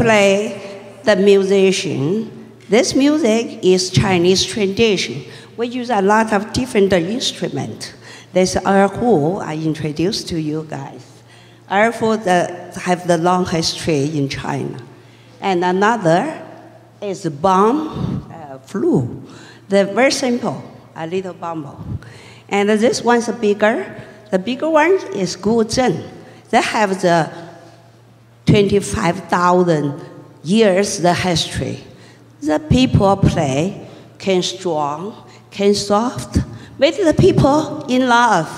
play the musician. This music is Chinese tradition. We use a lot of different instruments. There's erhu I introduced to you guys. Erhu the, have the long history in China. And another is bomb uh, flute. They're very simple, a little bumble. And this one's bigger. The bigger one is guzheng. They have the 25,000 years the history. The people play can strong, can soft, with the people in love.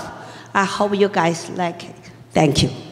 I hope you guys like it. Thank you.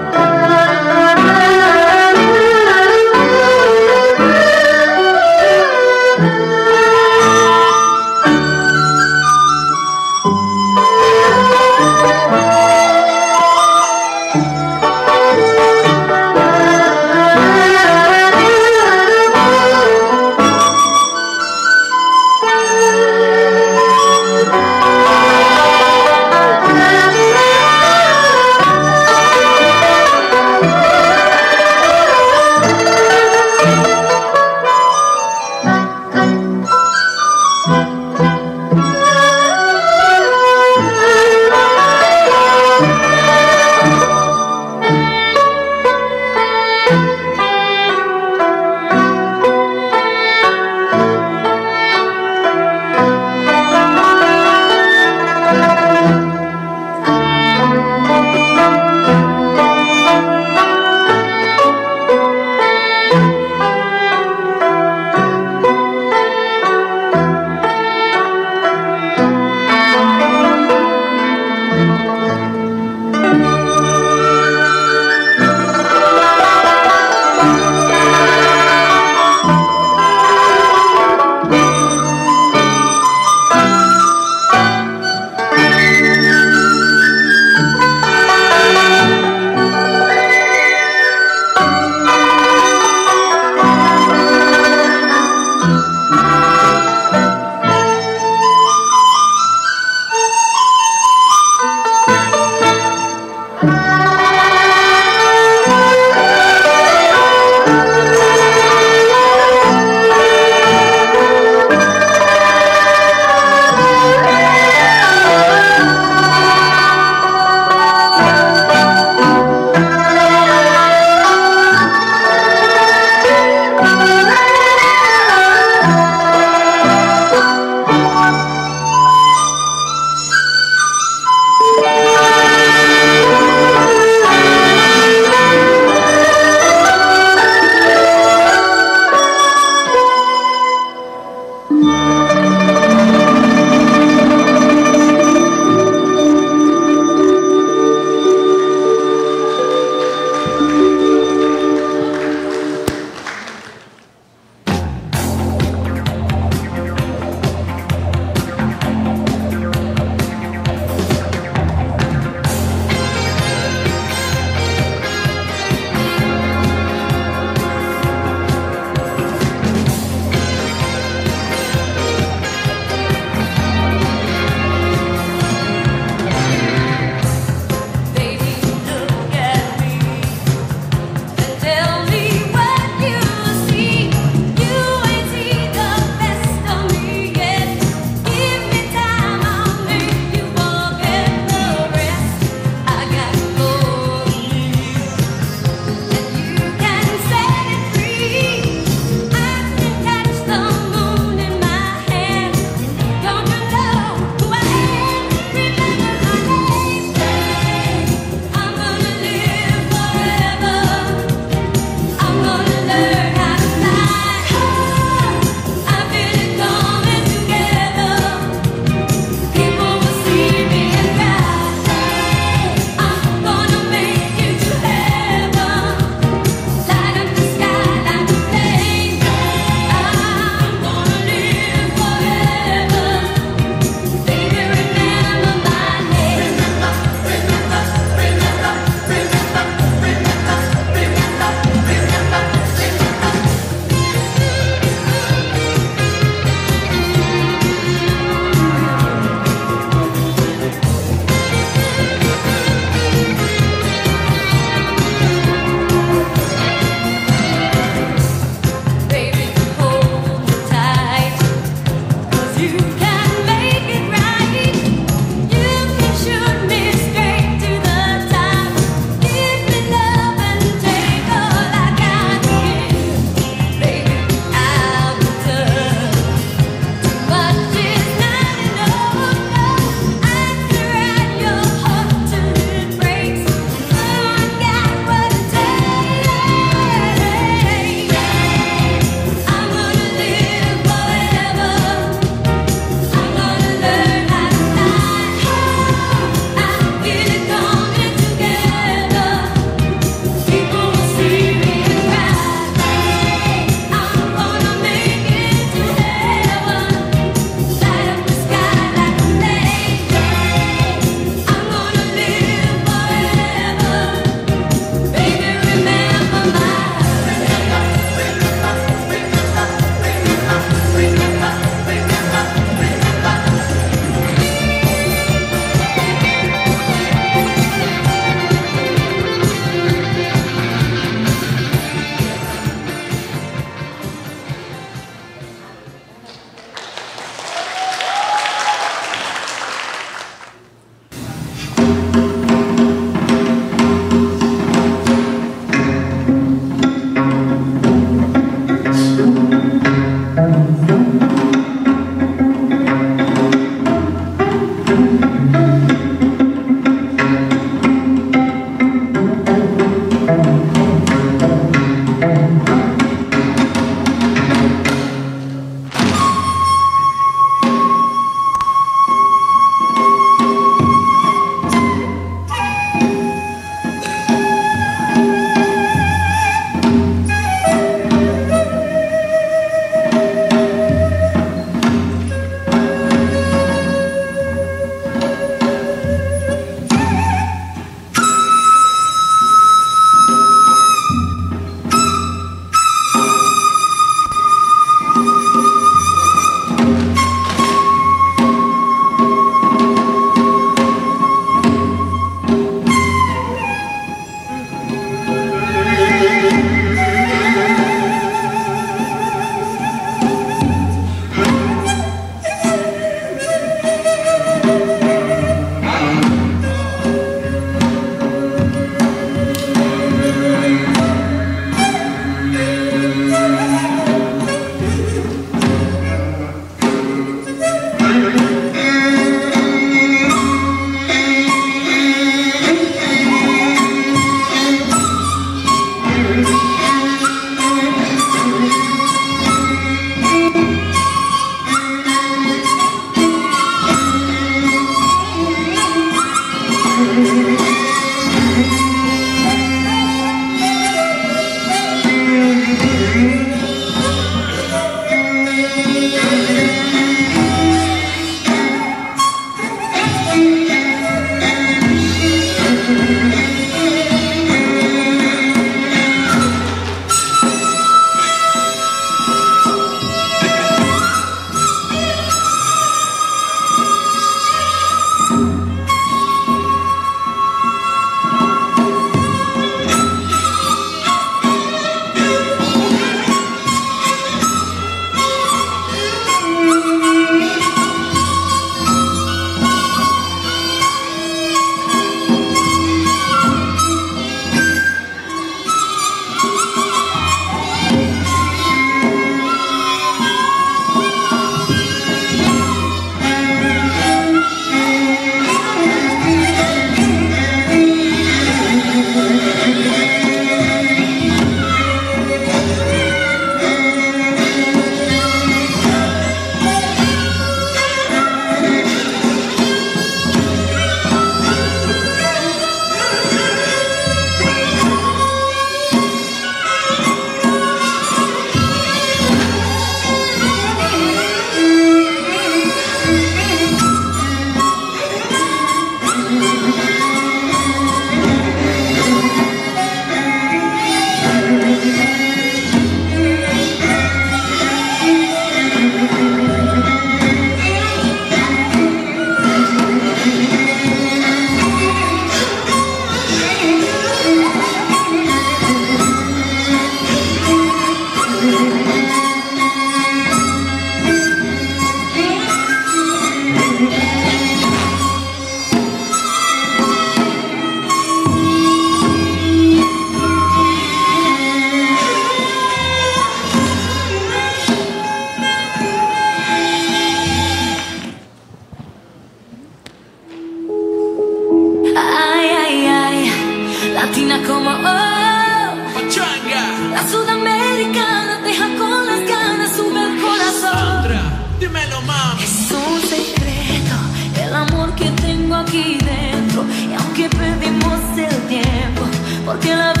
Sudamericana, deja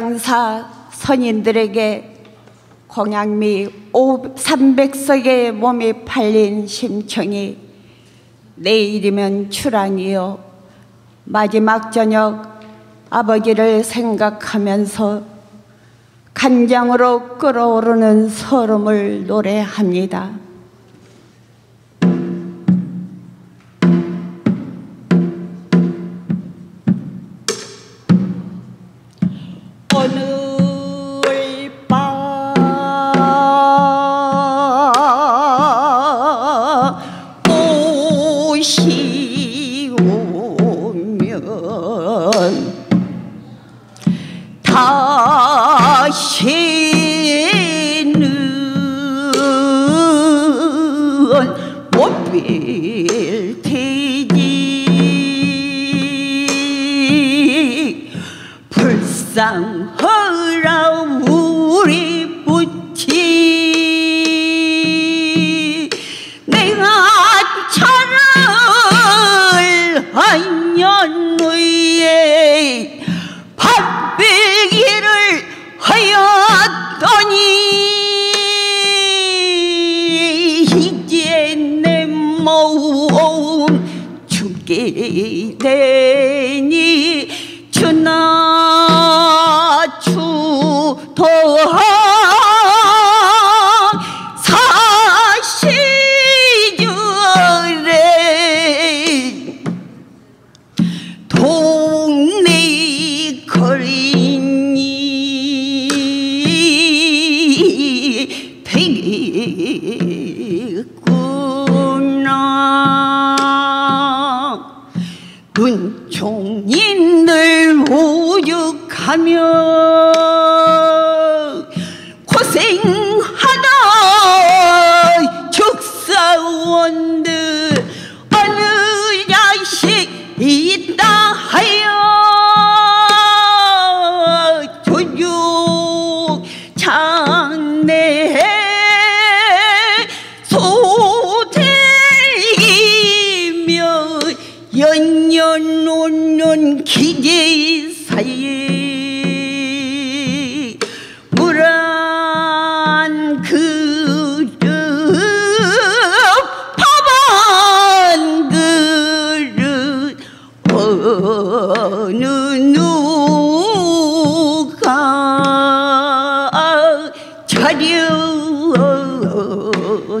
장사 선인들에게 공양미 300석의 몸이 팔린 심청이 내일이면 출항이요 마지막 저녁 아버지를 생각하면서 간장으로 끓어오르는 서름을 노래합니다.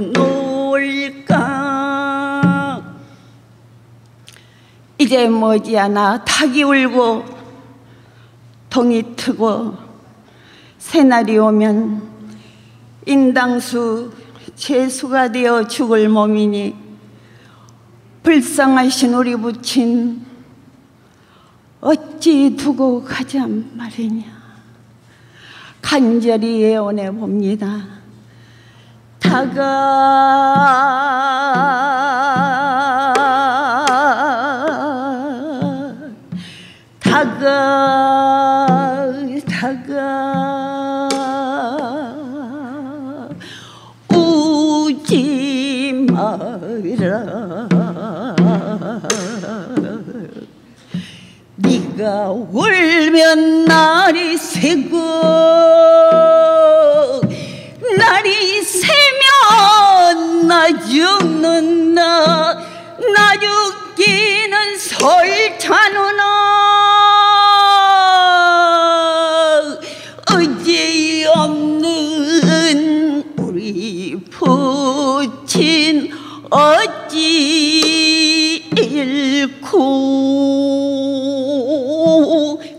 놀까? 이제 머지않아? 닭이 울고 동이 트고 새날이 오면 인당수 죄수가 되어 죽을 몸이니 불쌍하신 우리 부친 어찌 두고 가자 말이냐? 간절히 예언해 봅니다. 다가 다가 다가 우지 마라. 네가 울면 날이 새고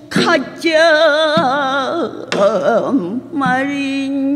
가자. 어, 말이냐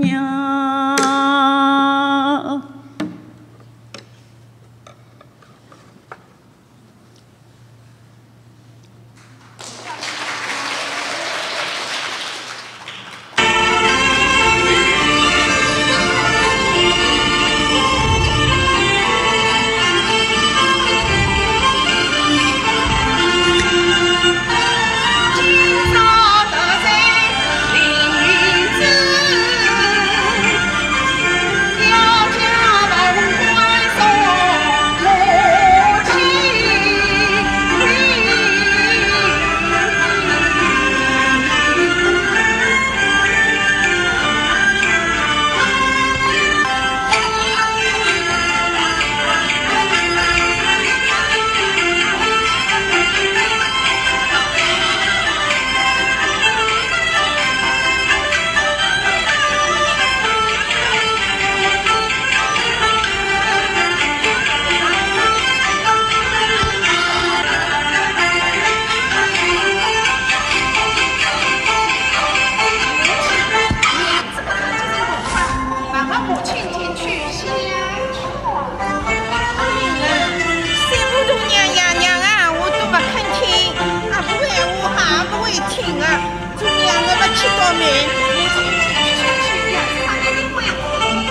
我的爱滴滴点点圆圆圈圈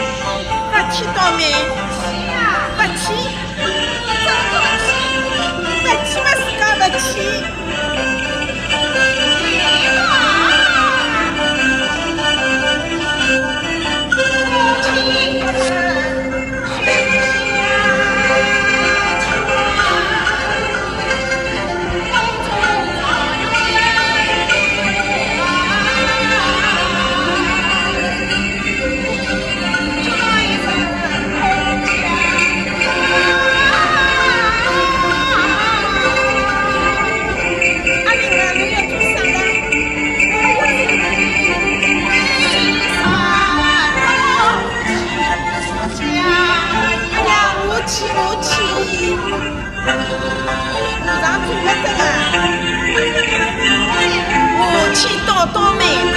像断了线你曾经不见 tomem!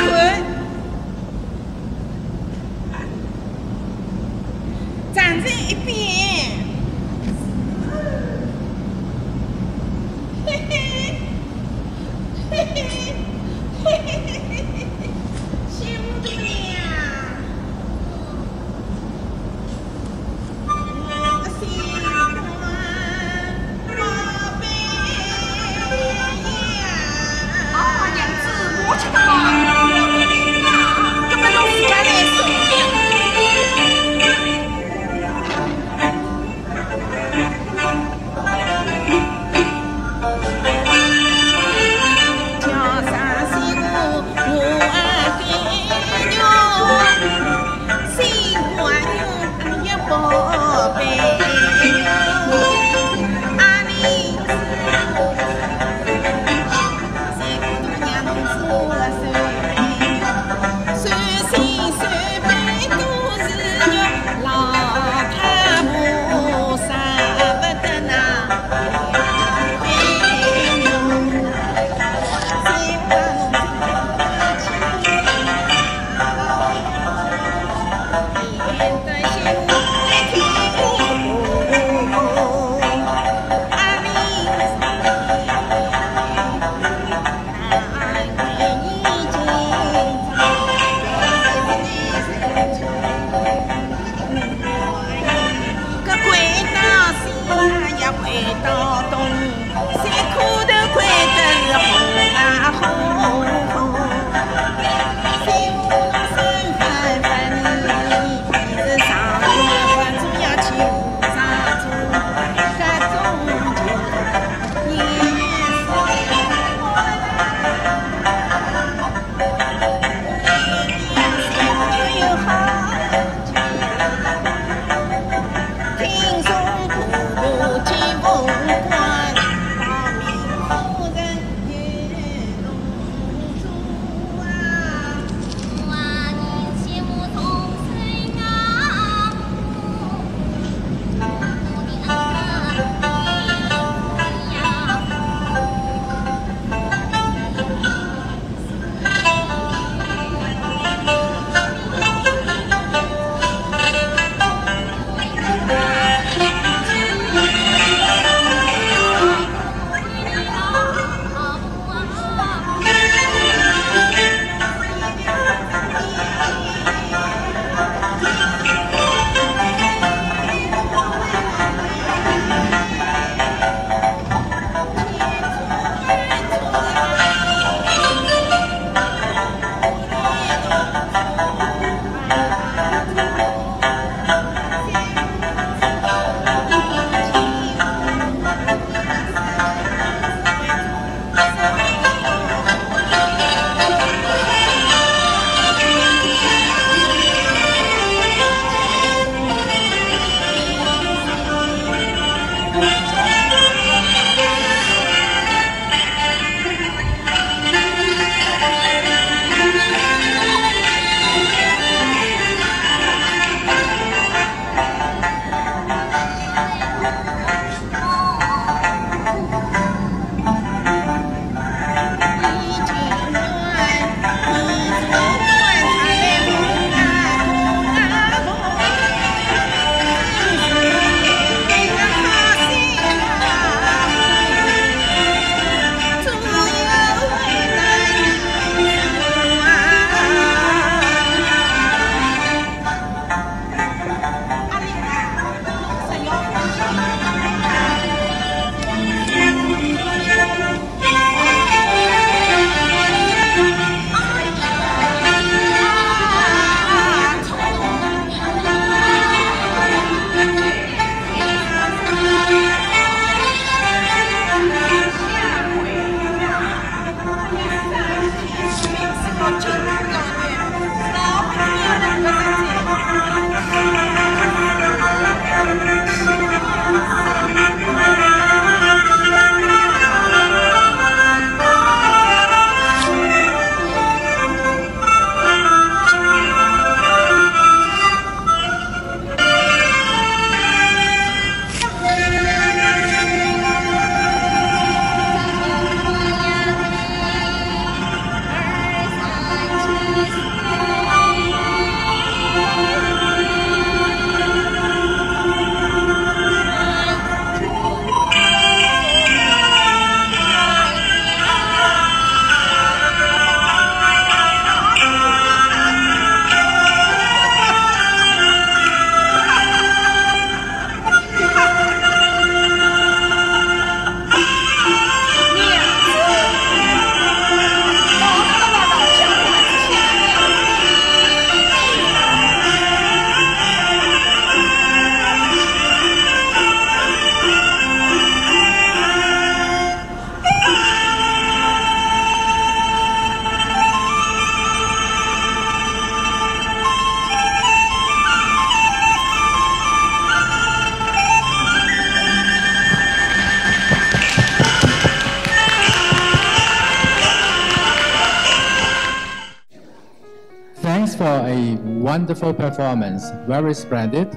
Wonderful performance. Very splendid.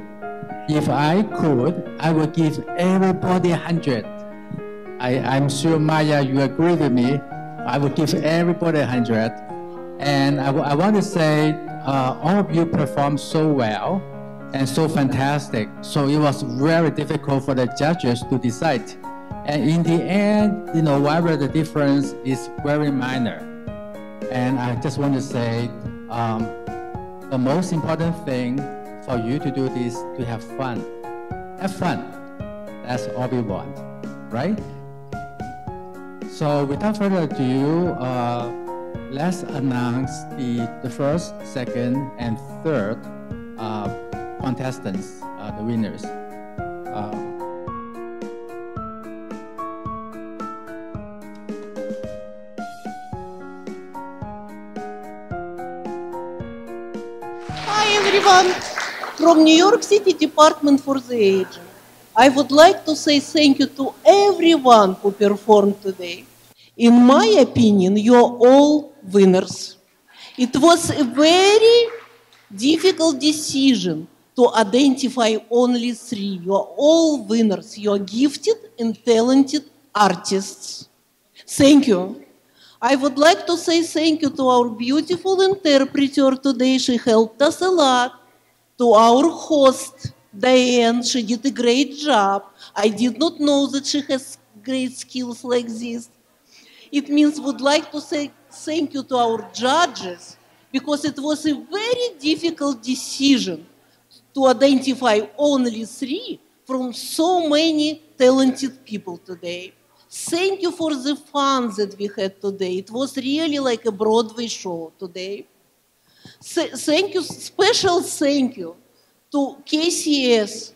If I could, I would give everybody 100. I, I'm sure, Maya, you agree with me. I would give everybody 100. And I, I want to say, uh, all of you performed so well and so fantastic. So it was very difficult for the judges to decide. And in the end, you know, whatever the difference is very minor. And I just want to say, um, the most important thing for you to do this to have fun. Have fun. That's all we want. right? So without further ado, uh, let's announce the, the first, second, and third uh, contestants, uh, the winners.，Hi everyone from New York City Department for the Aging. I would like to say thank you to everyone who performed today. In my opinion, you're all winners. It was a very difficult decision to identify only three. You're all winners. You're gifted and talented artists. Thank you. I would like to say thank you to our beautiful interpreter today. She helped us a lot. To our host, Diane, she did a great job. I did not know that she has great skills like this. It means would like to say thank you to our judges because it was a very difficult decision to identify only three from so many talented people today. Thank you for the fun that we had today. It was really like a Broadway show today. Th- thank you, special thank you to KCS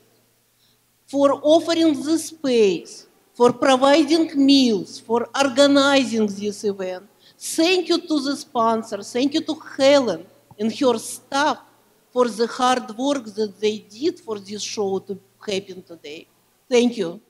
for offering the space, for providing meals, for organizing this event. Thank you to the sponsor. Thank you to Helen and her staff for the hard work that they did for this show to happen today. Thank you.